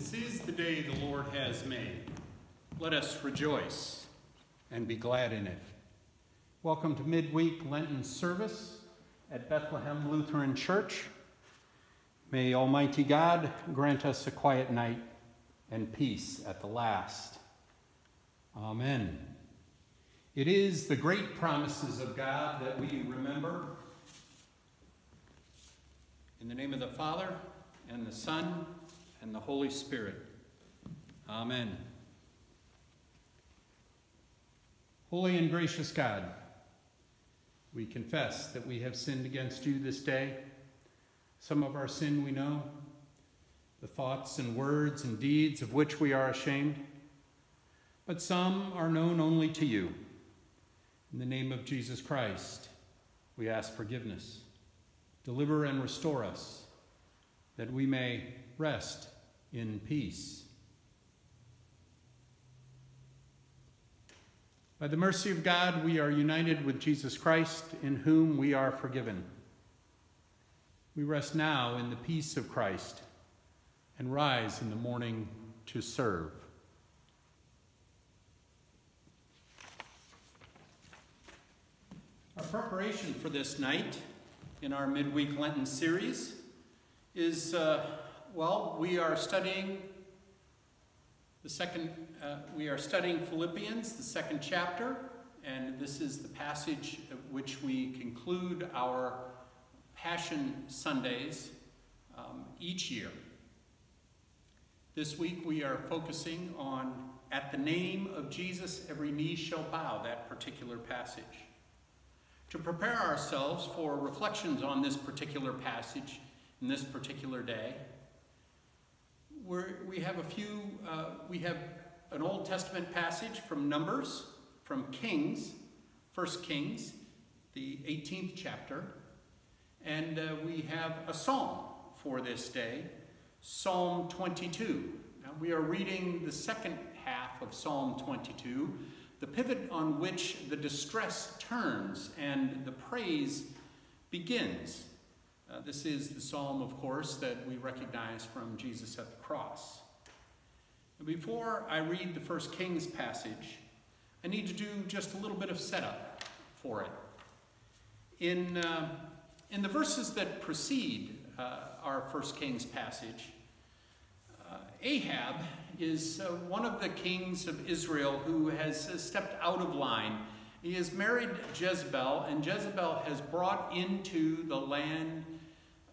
the day the Lord has made. Let us rejoice and be glad in it. Welcome to midweek Lenten service at Bethlehem Lutheran Church. May Almighty God grant us a quiet night and peace at the last. Amen. It is the great promises of God that we remember. In the name of the Father, and the Son, and the Holy Spirit. Amen. Holy and gracious God, we confess that we have sinned against you this day. Some of our sin we know, the thoughts and words and deeds of which we are ashamed, but some are known only to you. In the name of Jesus Christ, we ask forgiveness. Deliver and restore us, that we may rest in peace. By the mercy of God, we are united with Jesus Christ, in whom we are forgiven. We rest now in the peace of Christ and rise in the morning to serve. Our preparation for this night in our midweek Lenten series is, uh, well, we are studying the second, uh, we are studying Philippians, the second chapter, and this is the passage at which we conclude our Passion Sundays um, each year. This week we are focusing on At the Name of Jesus, Every Knee Shall Bow, that particular passage. To prepare ourselves for reflections on this particular passage in this particular day, we're, we have a few, uh, we have an Old Testament passage from Numbers, from Kings, First Kings, the 18th chapter, and uh, we have a psalm for this day, Psalm 22. Now we are reading the second half of Psalm 22, the pivot on which the distress turns and the praise begins. Uh, this is the psalm, of course, that we recognize from Jesus at the cross. Before I read the First Kings passage, I need to do just a little bit of setup for it. In, uh, in the verses that precede uh, our First Kings passage, uh, Ahab is uh, one of the kings of Israel who has stepped out of line. He has married Jezebel, and Jezebel has brought into the land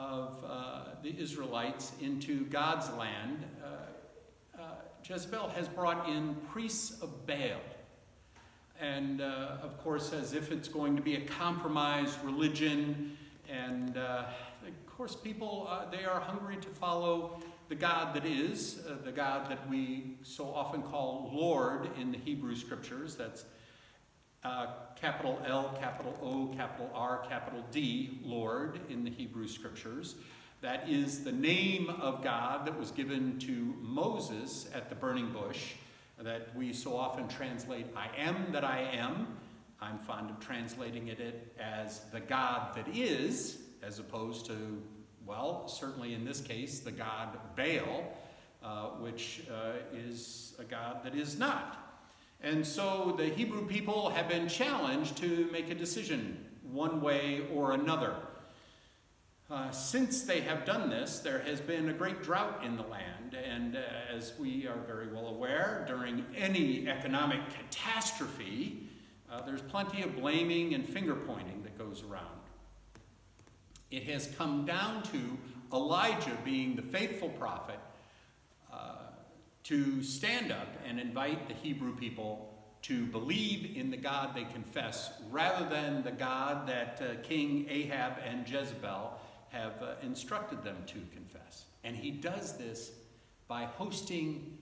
of uh, the Israelites into God's land. Uh, uh, Jezebel has brought in priests of Baal. And uh, of course, as if it's going to be a compromised religion. And of course, people, they are hungry to follow the God that is, uh, the God that we so often call Lord in the Hebrew scriptures, that's uh, capital L, capital O, capital R, capital D, Lord in the Hebrew scriptures. That is the name of God that was given to Moses at the burning bush that we so often translate I am that I am. I'm fond of translating it as the God that is, as opposed to well, certainly in this case, the god Baal, uh, which uh, is a god that is not. And so the Hebrew people have been challenged to make a decision one way or another. Uh, since they have done this, there has been a great drought in the land, and uh, as we are very well aware, during any economic catastrophe, uh, there's plenty of blaming and finger pointing that goes around. It has come down to Elijah being the faithful prophet to stand up and invite the Hebrew people to believe in the God they confess rather than the God that uh, King Ahab and Jezebel have uh, instructed them to confess. And he does this by hosting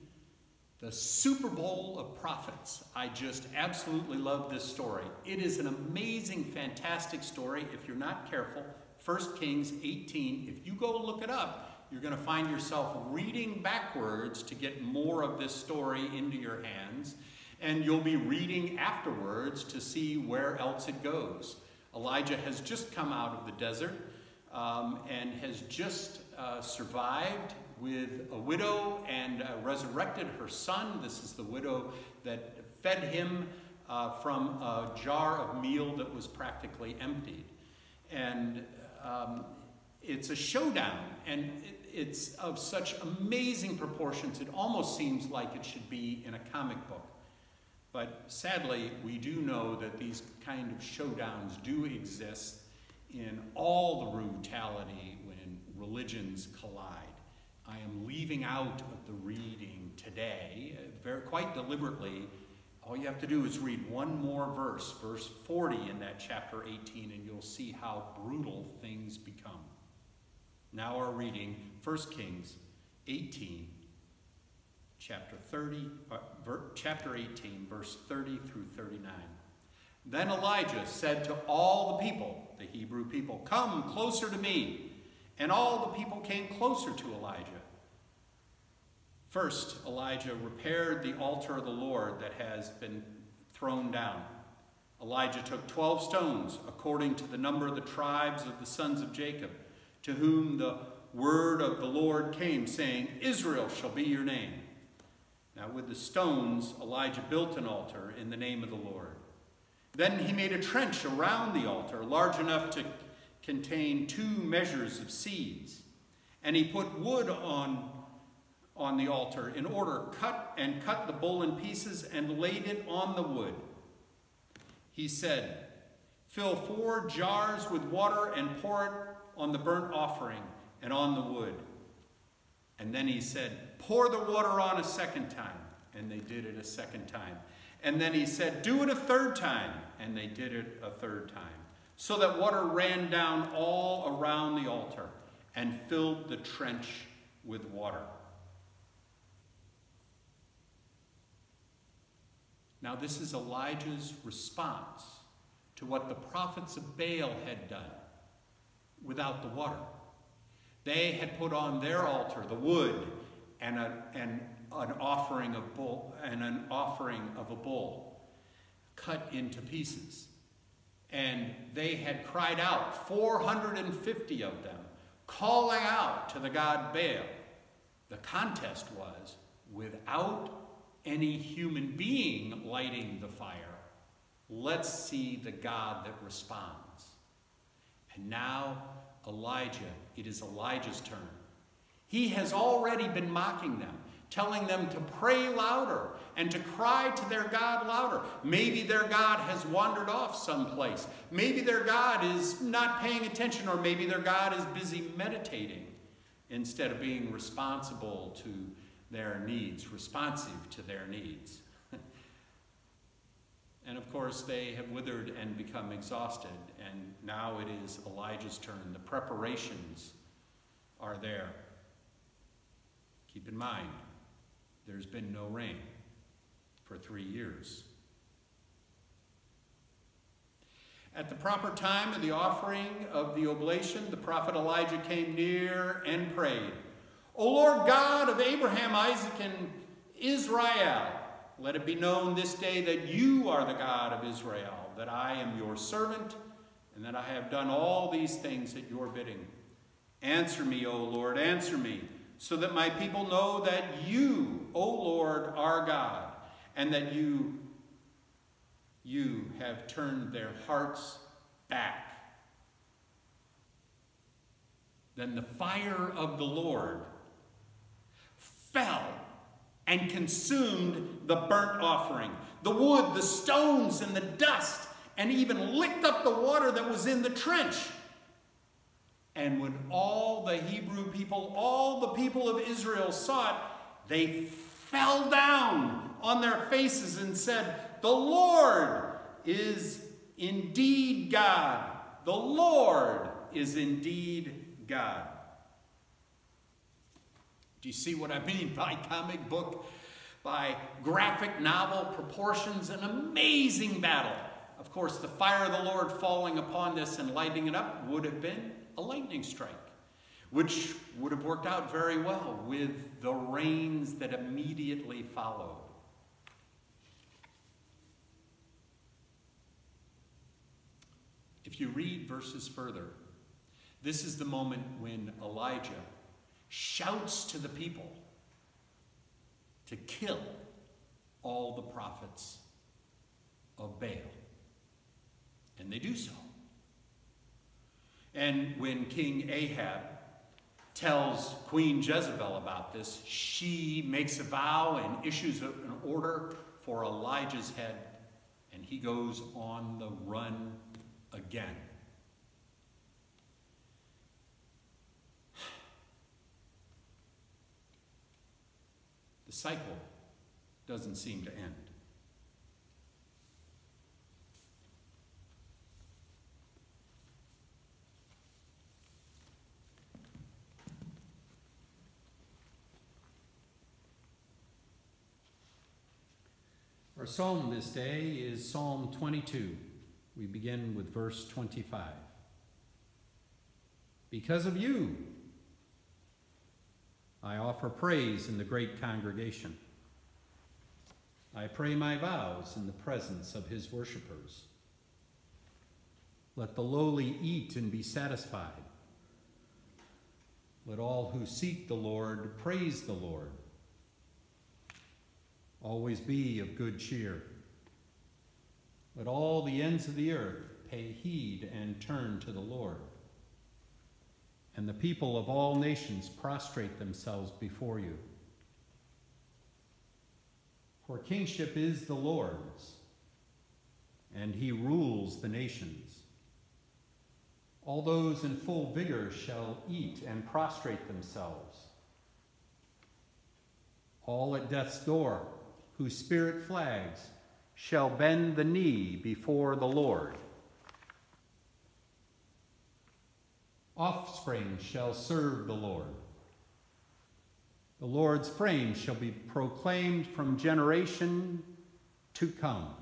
the Super Bowl of prophets. I just absolutely love this story. It is an amazing, fantastic story. If you're not careful, 1 Kings 18. If you go look it up, you're going to find yourself reading backwards to get more of this story into your hands. And you'll be reading afterwards to see where else it goes. Elijah has just come out of the desert um, and has just uh, survived with a widow and uh, resurrected her son. This is the widow that fed him uh, from a jar of meal that was practically emptied. And um, it's a showdown, and it's of such amazing proportions, it almost seems like it should be in a comic book. But sadly, we do know that these kind of showdowns do exist in all the brutality when religions collide. I am leaving out of the reading today, uh, very, quite deliberately. All you have to do is read one more verse, verse 40 in that chapter 18, and you'll see how brutal things become. Now our reading, 1 Kings 18, chapter 30, uh, chapter 18, verse 30 through 39. Then Elijah said to all the people, the Hebrew people, Come closer to me. And all the people came closer to Elijah. First, Elijah repaired the altar of the Lord that has been thrown down. Elijah took 12 stones, according to the number of the tribes of the sons of Jacob, to whom the word of the Lord came, saying, Israel shall be your name. Now, with the stones, Elijah built an altar in the name of the Lord. Then he made a trench around the altar, large enough to contain two measures of seeds. And he put wood on, on the altar in order cut and cut the bull in pieces and laid it on the wood. He said, Fill four jars with water and pour it on the burnt offering and on the wood. And then he said, Pour the water on a second time. And they did it a second time. And then he said, Do it a third time. And they did it a third time. So that water ran down all around the altar and filled the trench with water. Now, this is Elijah's response to what the prophets of Baal had done without the water. They had put on their altar the wood and, a, and an offering of bull and an offering of a bull cut into pieces. And they had cried out, 450 of them, calling out to the god Baal. The contest was without any human being lighting the fire, let's see the God that responds. And now Elijah, it is Elijah's turn. He has already been mocking them, telling them to pray louder and to cry to their God louder. Maybe their God has wandered off someplace. Maybe their God is not paying attention, or maybe their God is busy meditating instead of being responsible to their needs, responsive to their needs. And of course, they have withered and become exhausted, and now it is Elijah's turn. The preparations are there. Keep in mind, there's been no rain for three years. At the proper time of the offering of the oblation, the prophet Elijah came near and prayed, O Lord God of Abraham, Isaac, and Israel, let it be known this day that you are the God of Israel, that I am your servant, and that I have done all these things at your bidding. Answer me, O Lord, answer me, so that my people know that you, O Lord, are God, and that you, you have turned their hearts back. Then the fire of the Lord and consumed the burnt offering, the wood, the stones, and the dust, and even licked up the water that was in the trench. And when all the Hebrew people, all the people of Israel saw it, they fell down on their faces and said, The Lord is indeed God. The Lord is indeed God. Do you see what I mean by comic book? By graphic novel proportions, an amazing battle. Of course, the fire of the Lord falling upon this and lighting it up would have been a lightning strike, which would have worked out very well with the rains that immediately followed. If you read verses further, this is the moment when Elijah shouts to the people to kill all the prophets of Baal. And they do so. And when King Ahab tells Queen Jezebel about this, she makes a vow and issues an order for Elijah's head, and he goes on the run again. The cycle doesn't seem to end. Our psalm this day is Psalm 22. We begin with verse 25. Because of you, I offer praise in the great congregation. I pray my vows in the presence of his worshippers. Let the lowly eat and be satisfied. Let all who seek the Lord praise the Lord. Always be of good cheer. Let all the ends of the earth pay heed and turn to the Lord. And the people of all nations prostrate themselves before you. For kingship is the Lord's, and he rules the nations. All those in full vigor shall eat and prostrate themselves. All at death's door whose spirit flags, shall bend the knee before the Lord. Offspring shall serve the Lord. The Lord's frame shall be proclaimed from generation to come.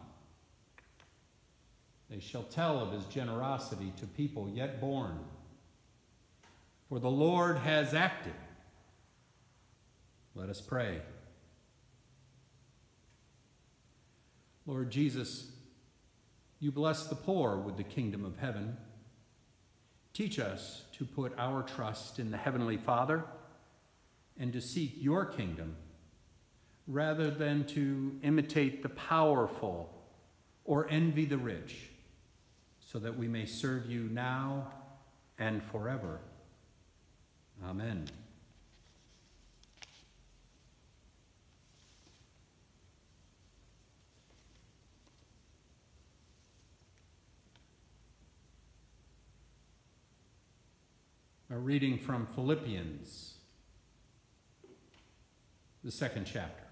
They shall tell of his generosity to people yet born. For the Lord has acted. Let us pray. Lord Jesus, you bless the poor with the kingdom of heaven. Teach us to put our trust in the Heavenly Father and to seek your kingdom rather than to imitate the powerful or envy the rich, so that we may serve you now and forever. Amen. Reading from Philippians, the second chapter.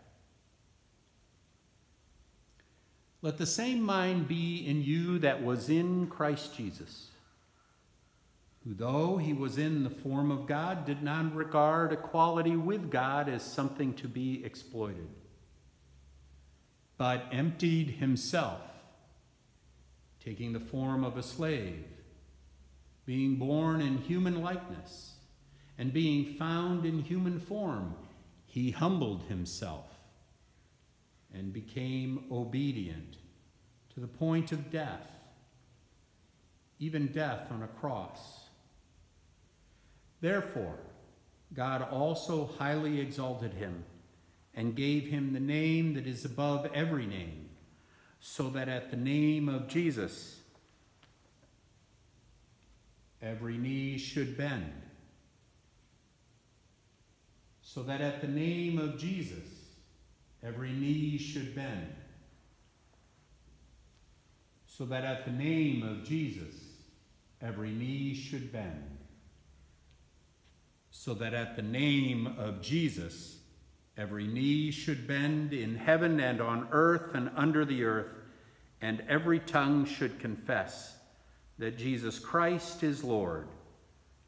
Let the same mind be in you that was in Christ Jesus, who, though he was in the form of God, did not regard equality with God as something to be exploited, but emptied himself, taking the form of a slave being born in human likeness, and being found in human form, he humbled himself and became obedient to the point of death, even death on a cross. Therefore, God also highly exalted him and gave him the name that is above every name, so that at the name of Jesus, every knee should bend, so that at the name of Jesus, every knee should bend, so that at the name of Jesus, every knee should bend, so that at the name of Jesus, every knee should bend in heaven and on earth and under the earth, and every tongue should confess that Jesus Christ is Lord,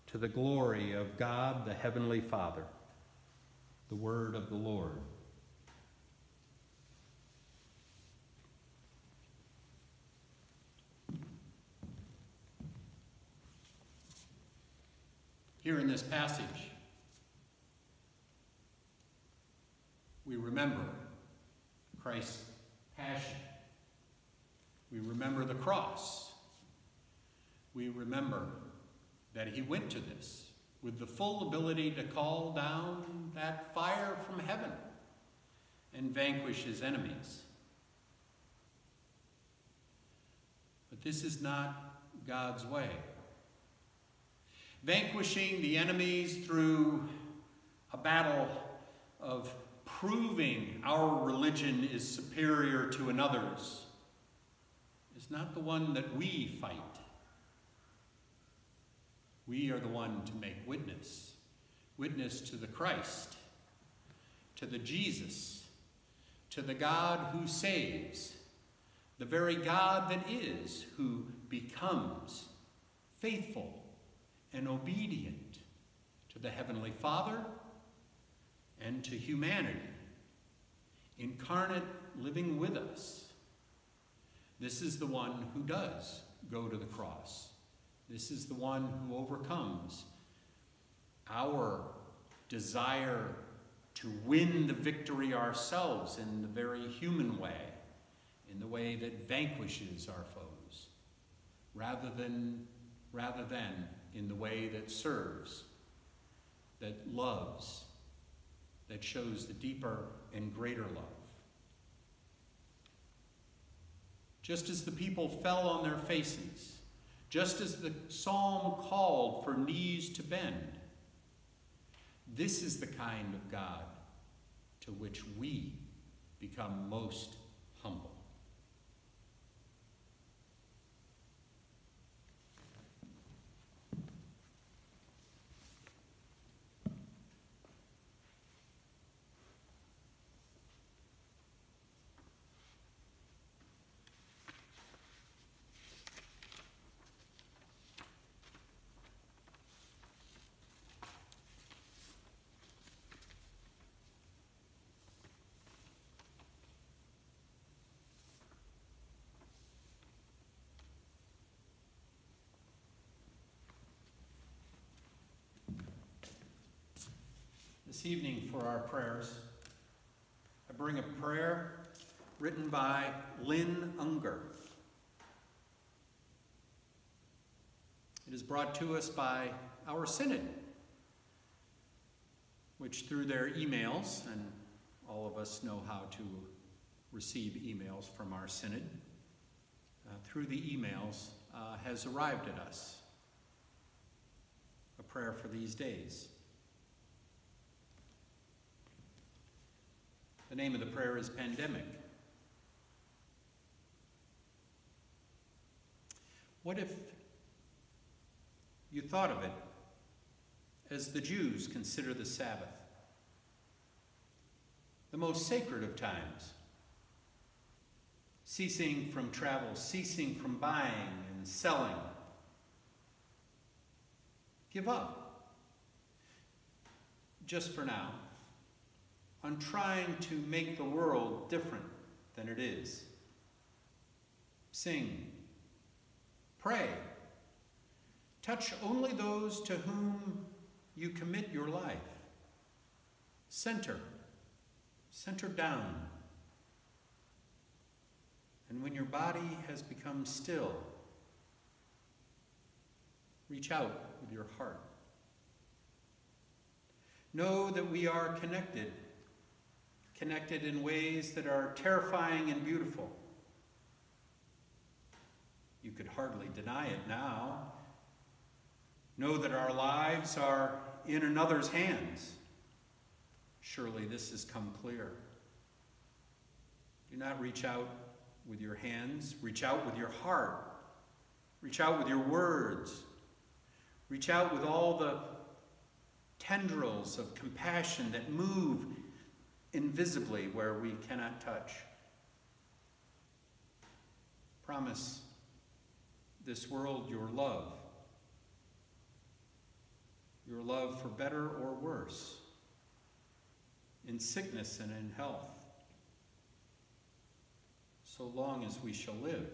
to the glory of God the Heavenly Father. The word of the Lord. Here in this passage, we remember Christ's passion. We remember the cross we remember that he went to this with the full ability to call down that fire from heaven and vanquish his enemies. But this is not God's way. Vanquishing the enemies through a battle of proving our religion is superior to another's is not the one that we fight. We are the one to make witness. Witness to the Christ, to the Jesus, to the God who saves, the very God that is, who becomes faithful and obedient to the Heavenly Father and to humanity, incarnate living with us. This is the one who does go to the cross. This is the one who overcomes our desire to win the victory ourselves in the very human way, in the way that vanquishes our foes, rather than, rather than in the way that serves, that loves, that shows the deeper and greater love. Just as the people fell on their faces, just as the psalm called for knees to bend, this is the kind of God to which we become most humble. This evening for our prayers, I bring a prayer written by Lynn Ungar. It is brought to us by our synod, which through their emails, and all of us know how to receive emails from our synod, uh, through the emails uh, has arrived at us. A prayer for these days. The name of the prayer is Pandemic. What if you thought of it as the Jews consider the Sabbath? The most sacred of times. Ceasing from travel, ceasing from buying and selling. Give up. Just for now on trying to make the world different than it is. Sing, pray, touch only those to whom you commit your life. Center, center down. And when your body has become still, reach out with your heart. Know that we are connected connected in ways that are terrifying and beautiful. You could hardly deny it now. Know that our lives are in another's hands. Surely this has come clear. Do not reach out with your hands, reach out with your heart, reach out with your words, reach out with all the tendrils of compassion that move invisibly where we cannot touch. Promise this world your love, your love for better or worse, in sickness and in health, so long as we shall live.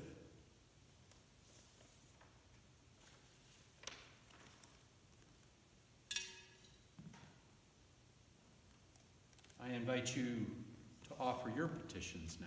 I invite you to offer your petitions now.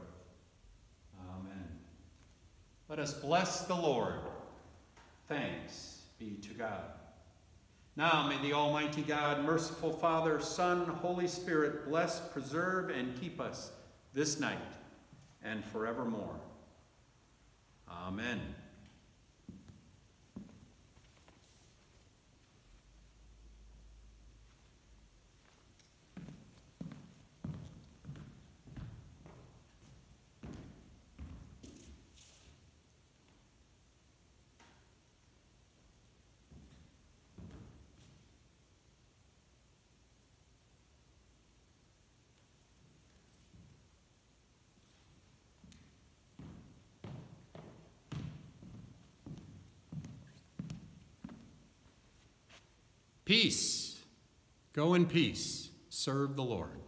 Let us bless the Lord. Thanks be to God. Now may the Almighty God, merciful Father, Son, Holy Spirit, bless, preserve, and keep us this night and forevermore. Amen. Peace. Go in peace. Serve the Lord.